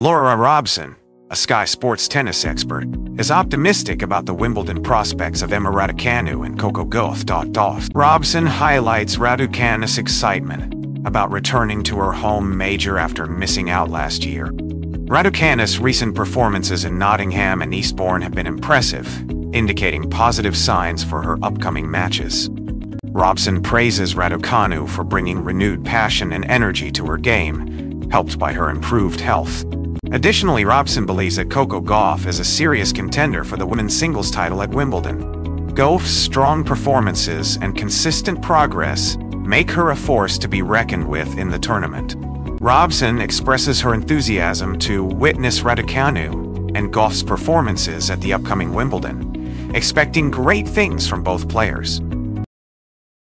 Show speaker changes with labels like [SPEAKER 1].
[SPEAKER 1] Laura Robson, a Sky Sports tennis expert, is optimistic about the Wimbledon prospects of Emma Raducanu and Coco Gauff. Robson highlights Raducanu's excitement about returning to her home major after missing out last year. Raducanu's recent performances in Nottingham and Eastbourne have been impressive, indicating positive signs for her upcoming matches. Robson praises Raducanu for bringing renewed passion and energy to her game, helped by her improved health. Additionally, Robson believes that Coco Gauff is a serious contender for the women's singles title at Wimbledon. Gauff's strong performances and consistent progress make her a force to be reckoned with in the tournament. Robson expresses her enthusiasm to witness Raducanu and Gauff's performances at the upcoming Wimbledon, expecting great things from both players.